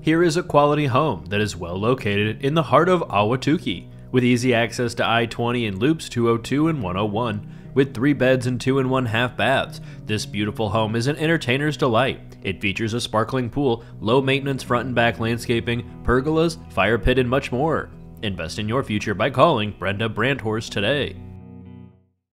Here is a quality home that is well located in the heart of Ahwatukee, with easy access to I 20 and loops 202 and 101. With three beds and two and one half baths, this beautiful home is an entertainer's delight. It features a sparkling pool, low maintenance front and back landscaping, pergolas, fire pit, and much more. Invest in your future by calling Brenda Brandhorst today.